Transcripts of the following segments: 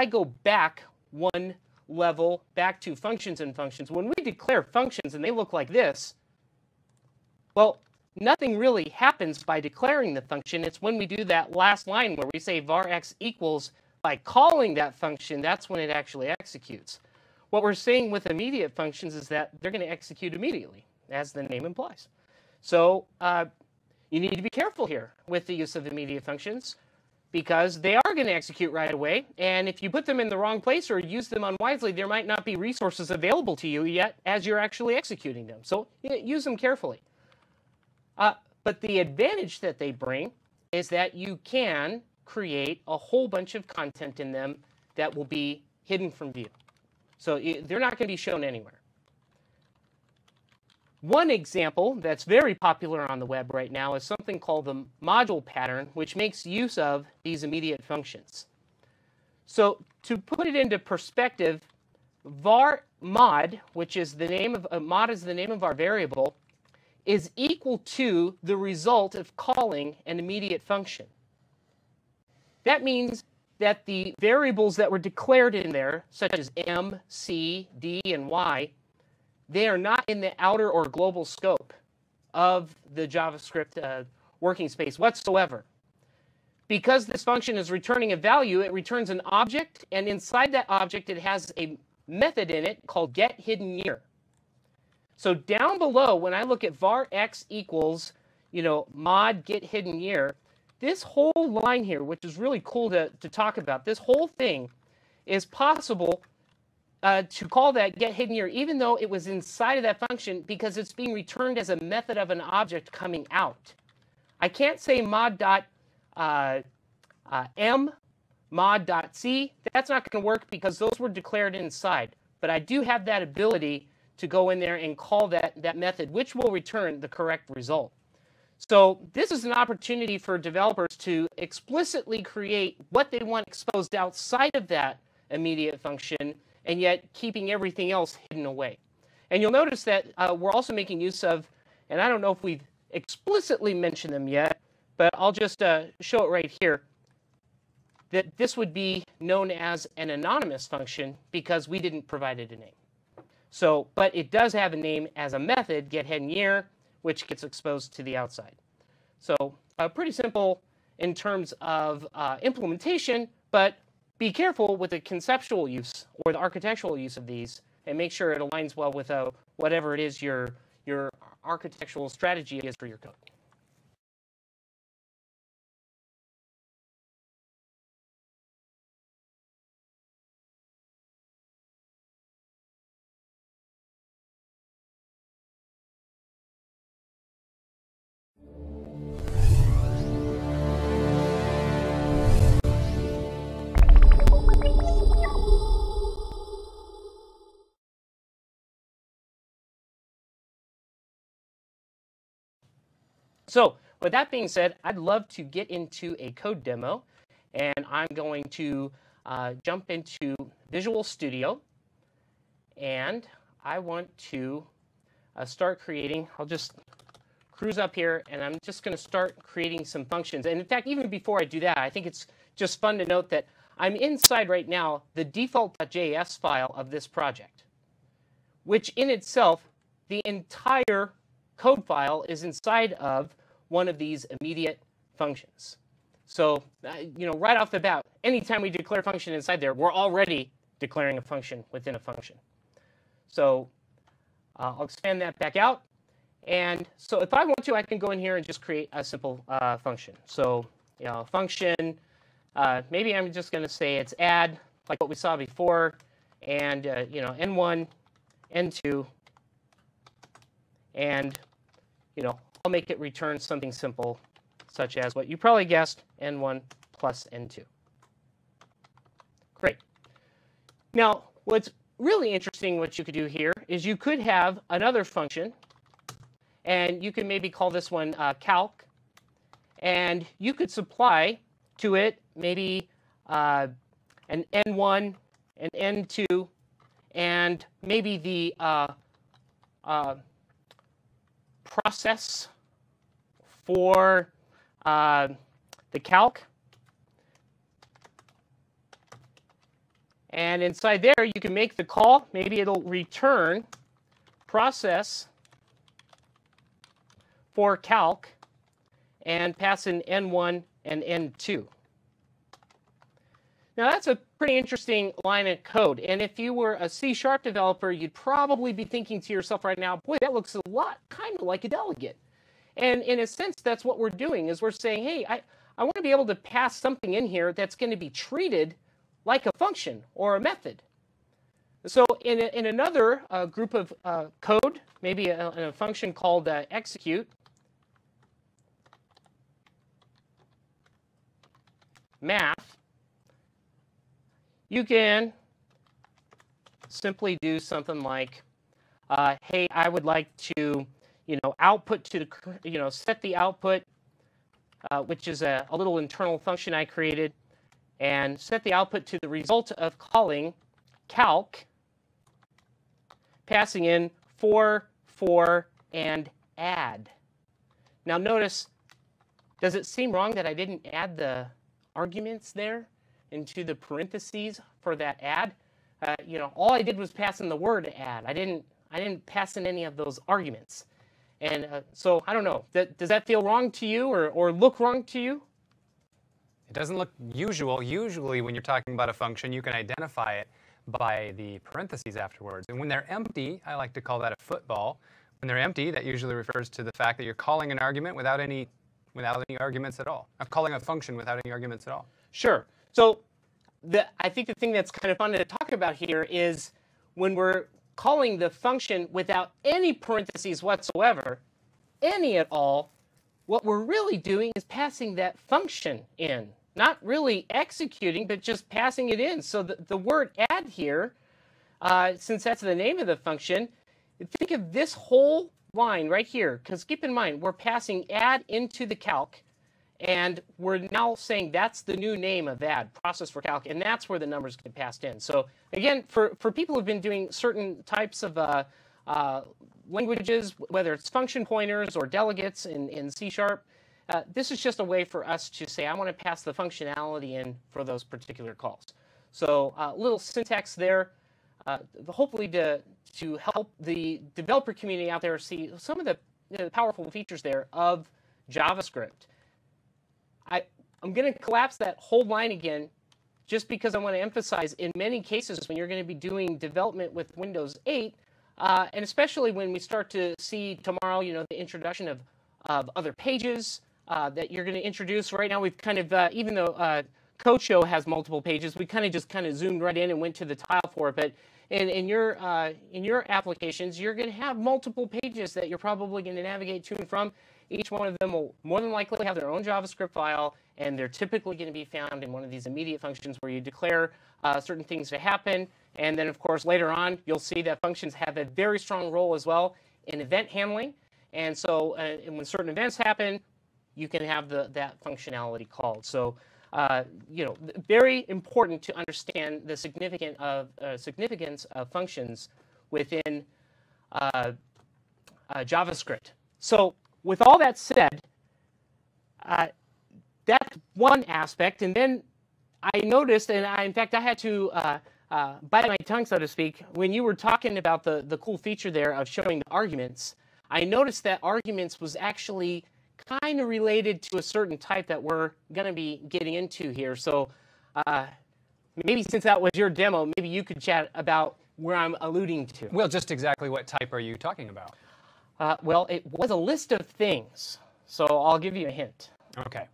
I go back one level, back to functions and functions, when we declare functions and they look like this, well, nothing really happens by declaring the function. It's when we do that last line where we say var x equals by calling that function, that's when it actually executes. What we're saying with immediate functions is that they're going to execute immediately, as the name implies. So uh, you need to be careful here with the use of immediate functions because they are going to execute right away. And if you put them in the wrong place or use them unwisely, there might not be resources available to you yet as you're actually executing them. So use them carefully. Uh, but the advantage that they bring is that you can create a whole bunch of content in them that will be hidden from view. So they're not going to be shown anywhere. One example that's very popular on the web right now is something called the module pattern, which makes use of these immediate functions. So to put it into perspective, var mod, which is the name of uh, mod is the name of our variable, is equal to the result of calling an immediate function. That means that the variables that were declared in there, such as m, c, d, and y, they are not in the outer or global scope of the JavaScript uh, working space whatsoever. Because this function is returning a value, it returns an object, and inside that object, it has a method in it called getHiddenYear. So down below, when I look at var x equals, you know, mod getHiddenYear, this whole line here, which is really cool to, to talk about, this whole thing is possible uh, to call that get hidden year, even though it was inside of that function because it's being returned as a method of an object coming out. I can't say mod dot uh, uh, m mod dot c. That's not going to work because those were declared inside. But I do have that ability to go in there and call that, that method, which will return the correct result. So this is an opportunity for developers to explicitly create what they want exposed outside of that immediate function and yet keeping everything else hidden away. And you'll notice that uh, we're also making use of, and I don't know if we've explicitly mentioned them yet, but I'll just uh, show it right here, that this would be known as an anonymous function because we didn't provide it a name. So, but it does have a name as a method, get hidden year, which gets exposed to the outside. So uh, pretty simple in terms of uh, implementation, but be careful with the conceptual use or the architectural use of these and make sure it aligns well with uh, whatever it is your, your architectural strategy is for your code. So with that being said, I'd love to get into a code demo. And I'm going to uh, jump into Visual Studio. And I want to uh, start creating, I'll just cruise up here, and I'm just going to start creating some functions. And in fact, even before I do that, I think it's just fun to note that I'm inside right now the default.js file of this project, which in itself, the entire code file is inside of one of these immediate functions. So, uh, you know, right off the bat, anytime we declare a function inside there, we're already declaring a function within a function. So uh, I'll expand that back out. And so if I want to, I can go in here and just create a simple uh, function. So, you know, function, uh, maybe I'm just going to say it's add, like what we saw before, and, uh, you know, n1, n2, and, you know, I'll make it return something simple, such as what you probably guessed, n1 plus n2. Great. Now, what's really interesting what you could do here is you could have another function, and you can maybe call this one uh, calc, and you could supply to it maybe uh, an n1, an n2, and maybe the uh, uh process for uh, the calc. And inside there, you can make the call. Maybe it'll return process for calc and pass in N1 and N2. Now that's a pretty interesting line of code. And if you were a C-sharp developer, you'd probably be thinking to yourself right now, boy, that looks a lot kind of like a delegate. And in a sense, that's what we're doing is we're saying, hey, I, I want to be able to pass something in here that's going to be treated like a function or a method. So in, a, in another uh, group of uh, code, maybe a, a function called uh, execute, math, you can simply do something like, uh, hey, I would like to, you know, output to the, you know, set the output, uh, which is a, a little internal function I created, and set the output to the result of calling calc, passing in for, for, and add. Now notice, does it seem wrong that I didn't add the arguments there into the parentheses for that add? Uh, you know, all I did was pass in the word add. I didn't, I didn't pass in any of those arguments. And uh, so I don't know. That, does that feel wrong to you or, or look wrong to you? It doesn't look usual. Usually when you're talking about a function, you can identify it by the parentheses afterwards. And when they're empty, I like to call that a football. When they're empty, that usually refers to the fact that you're calling an argument without any, without any arguments at all. I'm calling a function without any arguments at all. Sure. So the, I think the thing that's kind of fun to talk about here is when we're calling the function without any parentheses whatsoever, any at all, what we're really doing is passing that function in. Not really executing, but just passing it in. So the, the word add here, uh, since that's the name of the function, think of this whole line right here, because keep in mind, we're passing add into the calc, and we're now saying that's the new name of that process for calc, and that's where the numbers get passed in. So again, for, for people who've been doing certain types of uh, uh, languages, whether it's function pointers or delegates in, in C Sharp, uh, this is just a way for us to say, I want to pass the functionality in for those particular calls. So a uh, little syntax there, uh, hopefully to, to help the developer community out there see some of the, you know, the powerful features there of JavaScript. I, I'm going to collapse that whole line again just because I want to emphasize in many cases when you're going to be doing development with Windows 8, uh, and especially when we start to see tomorrow, you know, the introduction of, of other pages, uh, that you're going to introduce. Right now, we've kind of, uh, even though uh, CodeShow has multiple pages, we kind of just kind of zoomed right in and went to the tile for it. But in, in your uh, in your applications, you're going to have multiple pages that you're probably going to navigate to and from. Each one of them will more than likely have their own JavaScript file, and they're typically going to be found in one of these immediate functions where you declare uh, certain things to happen. And then, of course, later on, you'll see that functions have a very strong role as well in event handling. And so uh, and when certain events happen, you can have the, that functionality called. So, uh, you know, very important to understand the significant of, uh, significance of functions within uh, uh JavaScript. So, with all that said, uh, that's one aspect. And then I noticed, and I, in fact, I had to uh, bite my tongue, so to speak, when you were talking about the, the cool feature there of showing the arguments. I noticed that arguments was actually kind of related to a certain type that we're going to be getting into here. So uh, maybe since that was your demo, maybe you could chat about where I'm alluding to. Well, just exactly what type are you talking about? Uh, well, it was a list of things. So I'll give you a hint. Okay.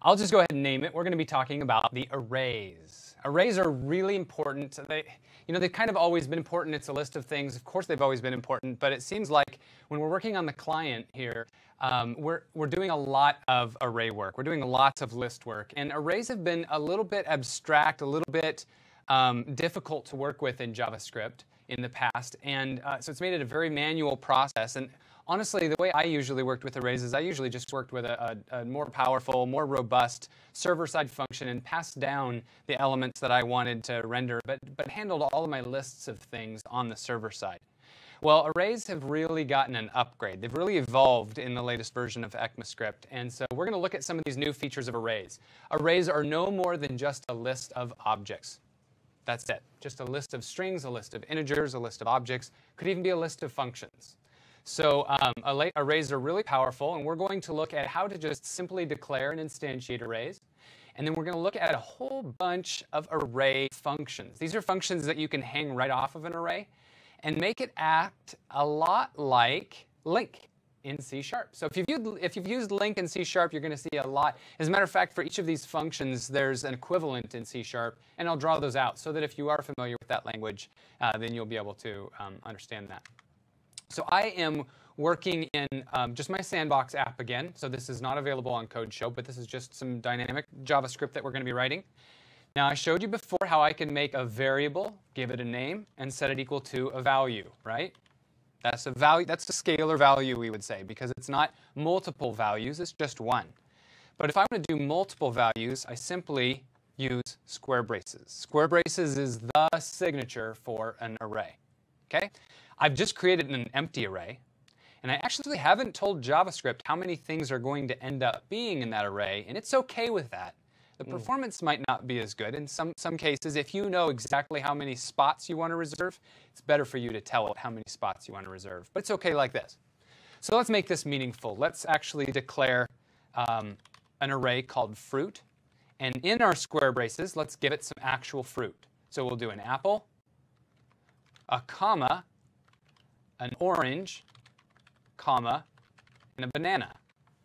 I'll just go ahead and name it. We're going to be talking about the arrays. Arrays are really important. They, you know, they've kind of always been important. It's a list of things. Of course, they've always been important, but it seems like when we're working on the client here, um, we're, we're doing a lot of array work. We're doing lots of list work. And arrays have been a little bit abstract, a little bit um, difficult to work with in JavaScript in the past. And uh, so it's made it a very manual process. And honestly, the way I usually worked with arrays is I usually just worked with a, a, a more powerful, more robust server-side function and passed down the elements that I wanted to render, but, but handled all of my lists of things on the server side. Well, arrays have really gotten an upgrade. They've really evolved in the latest version of ECMAScript. And so we're going to look at some of these new features of arrays. Arrays are no more than just a list of objects. That's it. Just a list of strings, a list of integers, a list of objects, could even be a list of functions. So um, arrays are really powerful, and we're going to look at how to just simply declare and instantiate arrays. And then we're going to look at a whole bunch of array functions. These are functions that you can hang right off of an array and make it act a lot like LINQ in C Sharp. So if you've, used, if you've used LINQ in C Sharp, you're going to see a lot. As a matter of fact, for each of these functions, there's an equivalent in C Sharp, and I'll draw those out so that if you are familiar with that language, uh, then you'll be able to um, understand that. So I am working in um, just my sandbox app again. So this is not available on CodeShow, but this is just some dynamic JavaScript that we're going to be writing. Now I showed you before how I can make a variable, give it a name, and set it equal to a value, right? That's a value, that's a scalar value we would say because it's not multiple values, it's just one. But if I want to do multiple values, I simply use square braces. Square braces is the signature for an array. Okay? I've just created an empty array, and I actually haven't told JavaScript how many things are going to end up being in that array, and it's okay with that. The hmm. performance might not be as good. In some, some cases, if you know exactly how many spots you want to reserve, it's better for you to tell it how many spots you want to reserve. But it's okay like this. So let's make this meaningful. Let's actually declare um, an array called fruit. And in our square braces, let's give it some actual fruit. So we'll do an apple, a comma, an orange, comma, and a banana.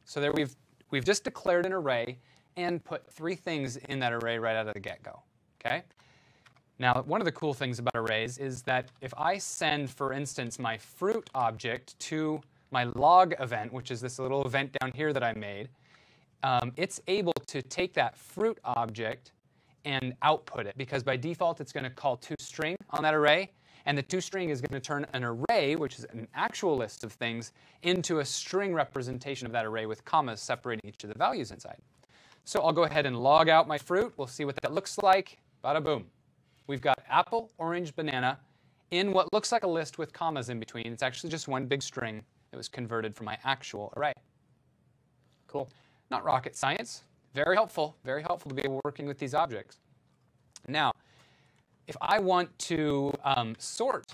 So there we've, we've just declared an array and put three things in that array right out of the get-go, okay? Now, one of the cool things about arrays is that if I send, for instance, my fruit object to my log event, which is this little event down here that I made, um, it's able to take that fruit object and output it because by default it's going to call toString on that array and the toString is going to turn an array, which is an actual list of things, into a string representation of that array with commas separating each of the values inside. So I'll go ahead and log out my fruit. We'll see what that looks like. Bada boom. We've got apple, orange, banana in what looks like a list with commas in between. It's actually just one big string that was converted from my actual array. Cool. Not rocket science. Very helpful. Very helpful to be working with these objects. Now, if I want to um, sort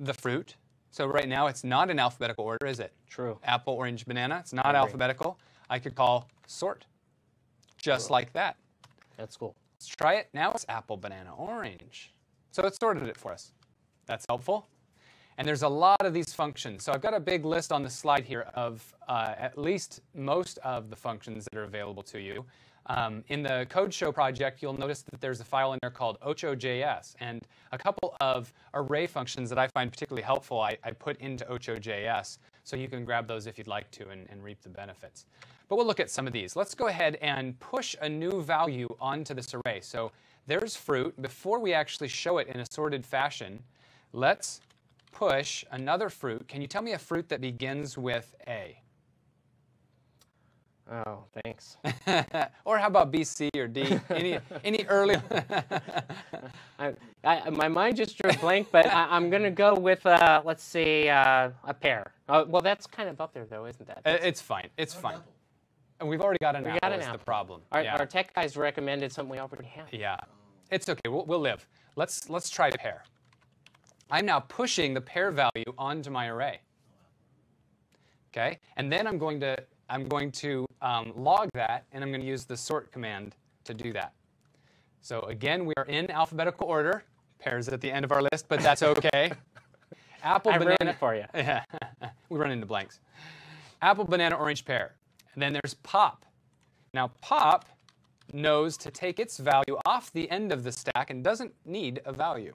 the fruit, so right now it's not in alphabetical order, is it? True. Apple, orange, banana. It's not alphabetical. I could call sort just like that. That's cool. Let's try it. Now it's apple, banana, orange. So it sorted it for us. That's helpful. And there's a lot of these functions. So I've got a big list on the slide here of uh, at least most of the functions that are available to you. Um, in the Code Show project, you'll notice that there's a file in there called ocho.js, and a couple of array functions that I find particularly helpful I, I put into ocho.js, so you can grab those if you'd like to and, and reap the benefits. But we'll look at some of these. Let's go ahead and push a new value onto this array. So there's fruit. Before we actually show it in a sorted fashion, let's push another fruit. Can you tell me a fruit that begins with A? Oh, thanks. or how about B, C, or D? Any any early? I, I, my mind just drew a blank, but I, am going to go with uh, let's say uh, a pear. Uh, well, that's kind of up there, though, isn't that? That's, it's fine. It's fine. And we've already got an we apple. Got an is apple. the problem. Our, yeah. our tech guys recommended something we already have. Yeah, it's okay. We'll, we'll live. Let's let's try pear. I'm now pushing the pear value onto my array. Okay, and then I'm going to I'm going to um, log that, and I'm going to use the sort command to do that. So again, we are in alphabetical order. Pears at the end of our list, but that's okay. Apple, I banana. for you. Yeah, we run into blanks. Apple, banana, orange, pear. And then there's pop. Now pop knows to take its value off the end of the stack and doesn't need a value.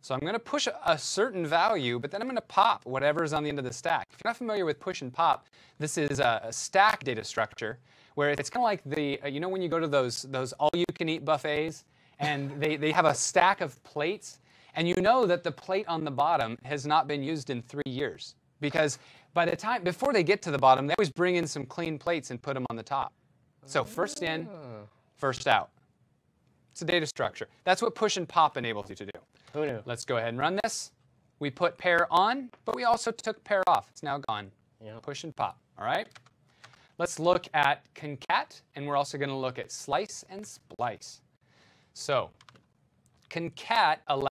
So I'm going to push a certain value, but then I'm going to pop whatever is on the end of the stack. If you're not familiar with push and pop, this is a, stack data structure where it's kind of like the, uh, you know when you go to those, those all-you-can-eat buffets and they, they have a stack of plates and you know that the plate on the bottom has not been used in three years because by the time, before they get to the bottom, they always bring in some clean plates and put them on the top. So first in, ah. first out. It's a data structure. That's what push and pop enables you to do. Who knew? Let's go ahead and run this. We put pear on, but we also took pear off. It's now gone. Yep. Push and pop, all right? Let's look at concat, and we're also going to look at slice and splice. So concat allows